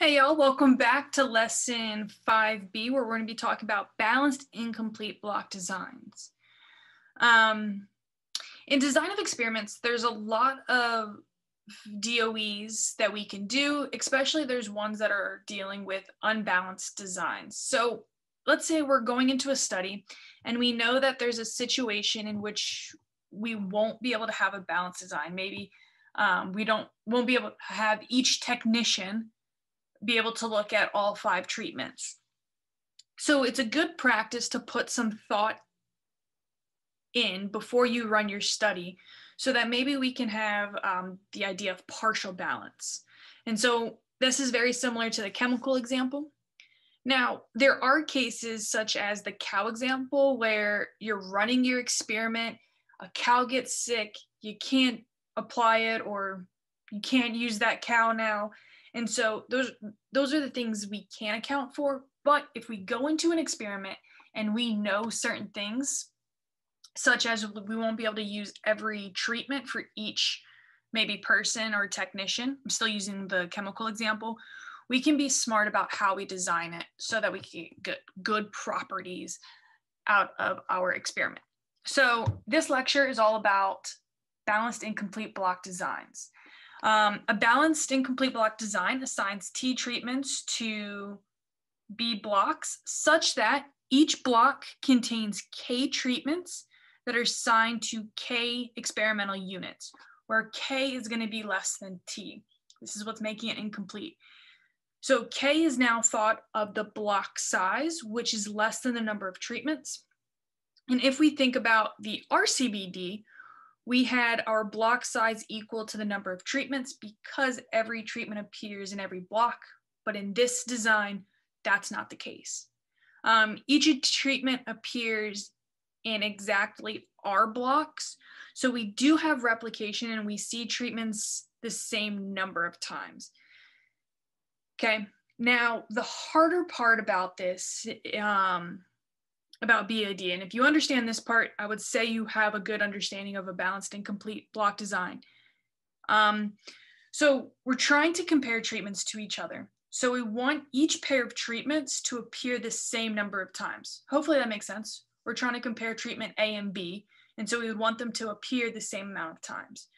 Hey y'all, welcome back to lesson 5B where we're going to be talking about balanced incomplete block designs. Um, in design of experiments, there's a lot of DOEs that we can do, especially there's ones that are dealing with unbalanced designs. So let's say we're going into a study and we know that there's a situation in which we won't be able to have a balanced design. Maybe um, we don't won't be able to have each technician be able to look at all five treatments. So it's a good practice to put some thought in before you run your study so that maybe we can have um, the idea of partial balance. And so this is very similar to the chemical example. Now, there are cases such as the cow example where you're running your experiment, a cow gets sick, you can't apply it or you can't use that cow now and so those those are the things we can account for. But if we go into an experiment and we know certain things, such as we won't be able to use every treatment for each maybe person or technician, I'm still using the chemical example, we can be smart about how we design it so that we can get good properties out of our experiment. So this lecture is all about balanced incomplete block designs. Um, a balanced incomplete block design assigns T treatments to B blocks such that each block contains K treatments that are assigned to K experimental units, where K is going to be less than T. This is what's making it incomplete. So K is now thought of the block size, which is less than the number of treatments. And if we think about the RCBD, we had our block size equal to the number of treatments because every treatment appears in every block. But in this design, that's not the case. Um, each treatment appears in exactly our blocks. So we do have replication and we see treatments the same number of times. Okay, now the harder part about this um, about BIBD. And if you understand this part, I would say you have a good understanding of a balanced and complete block design. Um, so we're trying to compare treatments to each other. So we want each pair of treatments to appear the same number of times. Hopefully that makes sense. We're trying to compare treatment A and B, and so we would want them to appear the same amount of times.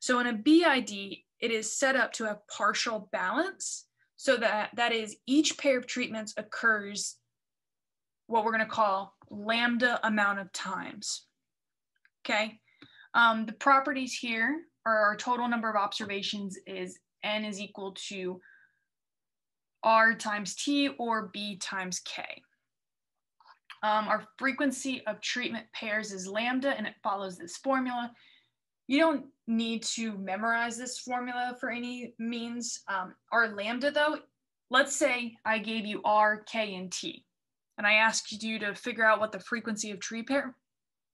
So in a BIBD, it is set up to have partial balance so that that is each pair of treatments occurs what we're going to call lambda amount of times. Okay, um, the properties here are our total number of observations is n is equal to r times t or b times k. Um, our frequency of treatment pairs is lambda and it follows this formula. You don't need to memorize this formula for any means. Um, our lambda though, let's say I gave you r, k, and t and I asked you to figure out what the frequency of tree pair,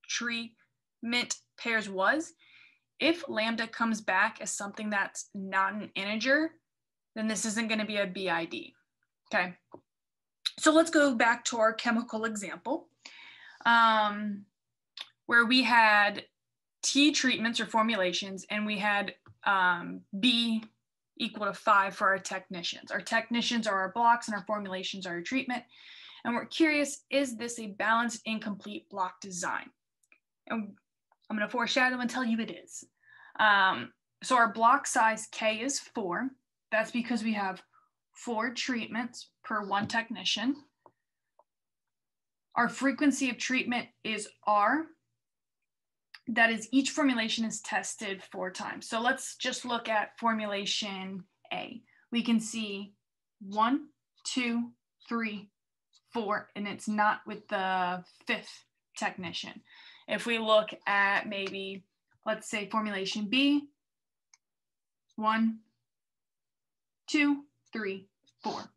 tree, treatment pairs was, if lambda comes back as something that's not an integer, then this isn't going to be a BIBD. Okay. So let's go back to our chemical example um, where we had T treatments or formulations and we had um, B equal to five for our technicians. Our technicians are our blocks and our formulations are our treatment. And we're curious, is this a balanced incomplete block design? And I'm gonna foreshadow and tell you it is. Um, so our block size K is four. That's because we have four treatments per one technician. Our frequency of treatment is R. That is each formulation is tested four times. So let's just look at formulation A. We can see one, two, three, four, and it's not with the fifth technician. If we look at maybe, let's say formulation B, one, two, three, four.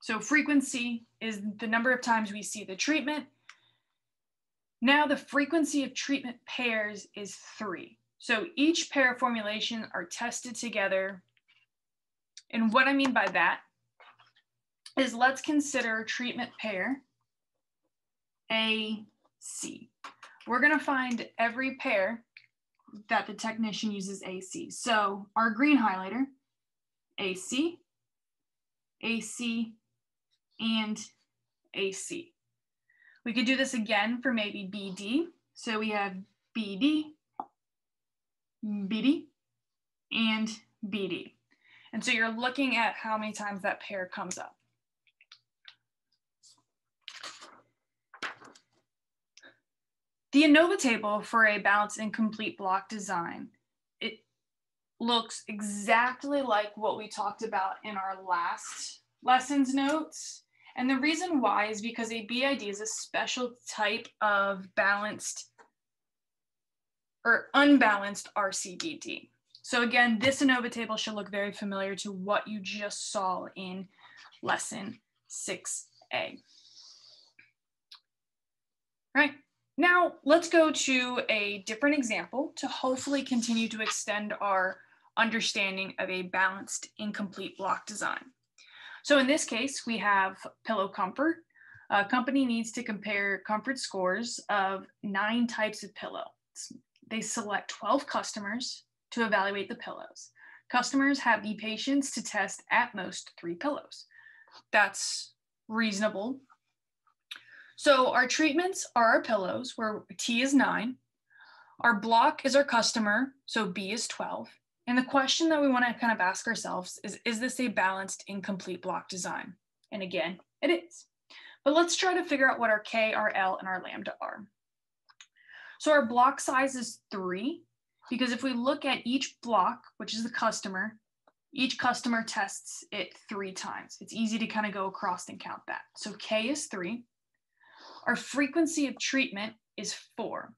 So frequency is the number of times we see the treatment. Now the frequency of treatment pairs is three. So each pair of formulation are tested together. And what I mean by that is let's consider treatment pair AC. We're gonna find every pair that the technician uses AC. So our green highlighter, AC, AC, and AC. We could do this again for maybe BD. So we have BD, BD, and BD. And so you're looking at how many times that pair comes up. The ANOVA table for a balanced and complete block design, it looks exactly like what we talked about in our last lessons notes. And the reason why is because a BIBD is a special type of balanced or unbalanced RCBD. So again, this ANOVA table should look very familiar to what you just saw in lesson 6A. All right, now let's go to a different example to hopefully continue to extend our understanding of a balanced incomplete block design. So in this case, we have pillow comfort. A company needs to compare comfort scores of nine types of pillow. They select 12 customers to evaluate the pillows. Customers have the patience to test at most three pillows. That's reasonable. So our treatments are our pillows, where T is nine. Our block is our customer, so B is 12. And the question that we want to kind of ask ourselves is, is this a balanced incomplete block design? And again, it is. But let's try to figure out what our K, our L, and our lambda are. So our block size is three, because if we look at each block, which is the customer, each customer tests it three times. It's easy to kind of go across and count that. So K is three. Our frequency of treatment is four.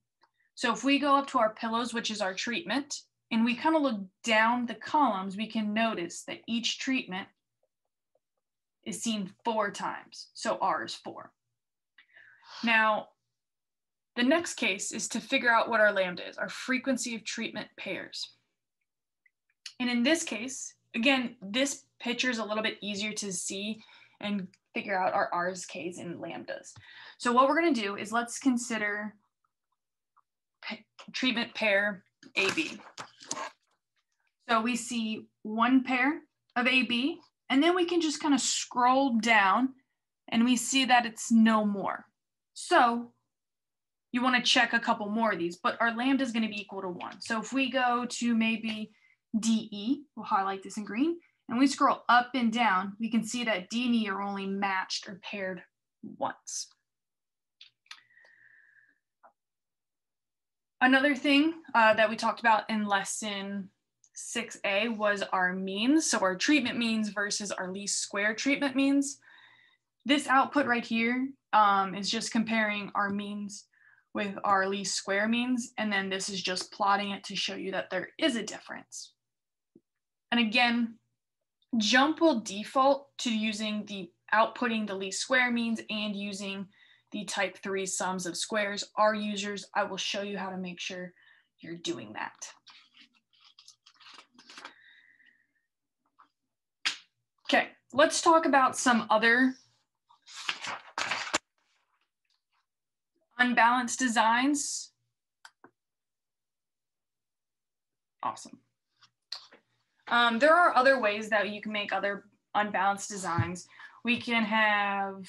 So if we go up to our pillows, which is our treatment, and we kind of look down the columns, we can notice that each treatment is seen four times. So R is four. Now, the next case is to figure out what our lambda is, our frequency of treatment pairs. And in this case, again, this picture is a little bit easier to see and figure out our R's, K's, and lambdas. So what we're gonna do is let's consider treatment pair AB. So we see one pair of AB, and then we can just kind of scroll down and we see that it's no more. So you want to check a couple more of these, but our lambda is going to be equal to one. So if we go to maybe DE, we'll highlight this in green, and we scroll up and down, we can see that D and E are only matched or paired once. Another thing uh, that we talked about in lesson 6A was our means. So our treatment means versus our least square treatment means. This output right here um, is just comparing our means with our least square means. And then this is just plotting it to show you that there is a difference. And again, JMP will default to using the outputting the least square means and using the type three sums of squares. Our users, I will show you how to make sure you're doing that. Okay, let's talk about some other unbalanced designs. Awesome. Um, there are other ways that you can make other unbalanced designs. We can have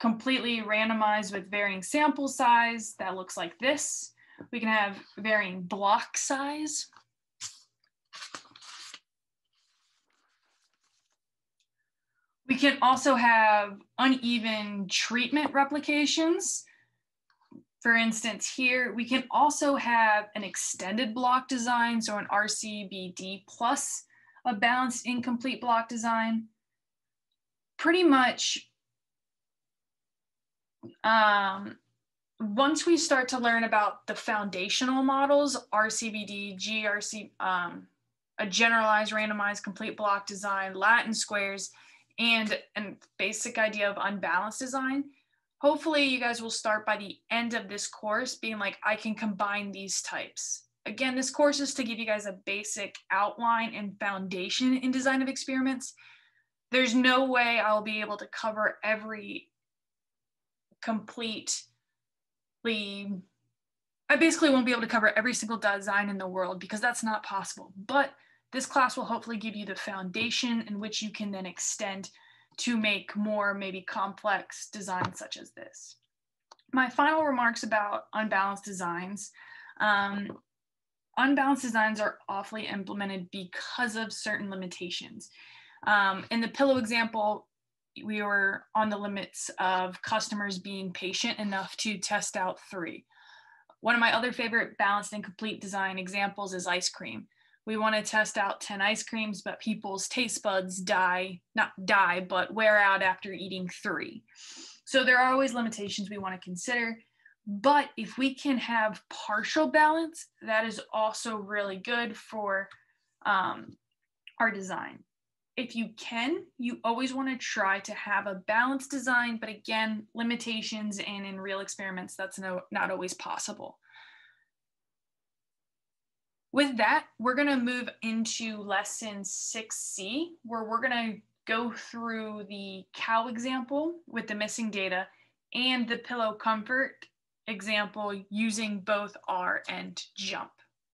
completely randomized with varying sample size that looks like this. We can have varying block size. We can also have uneven treatment replications. For instance, here we can also have an extended block design, so an RCBD plus a balanced incomplete block design. Pretty much, um, once we start to learn about the foundational models, RCBD, GRC, um, a generalized randomized complete block design, Latin squares, and a basic idea of unbalanced design, hopefully you guys will start by the end of this course being like, I can combine these types. Again, this course is to give you guys a basic outline and foundation in design of experiments. There's no way I'll be able to cover every completely, I basically won't be able to cover every single design in the world because that's not possible. But This class will hopefully give you the foundation in which you can then extend to make more maybe complex designs such as this. My final remarks about unbalanced designs. Um, unbalanced designs are awfully implemented because of certain limitations. Um, in the pillow example, we were on the limits of customers being patient enough to test out three. One of my other favorite balanced and complete design examples is ice cream. We want to test out 10 ice creams, but people's taste buds die, not die, but wear out after eating three. So there are always limitations we want to consider. But if we can have partial balance, that is also really good for um, our design. If you can, you always want to try to have a balanced design, but again, limitations and in real experiments, that's no, not always possible. With that, we're going to move into lesson 6C, where we're going to go through the cow example with the missing data and the pillow comfort example using both R and JMP.